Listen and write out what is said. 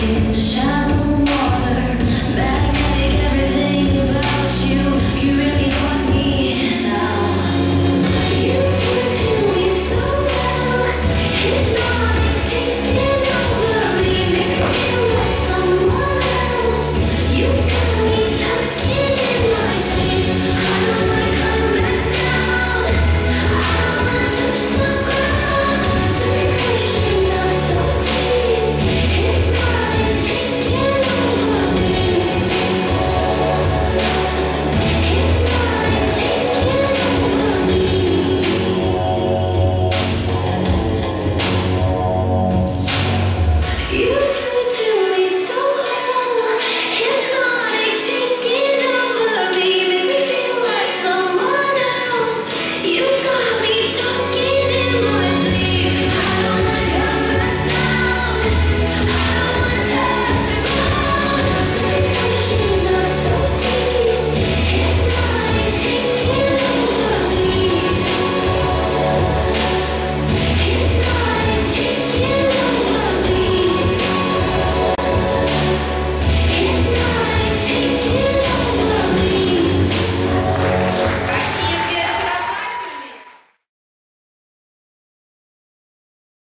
in the shadow.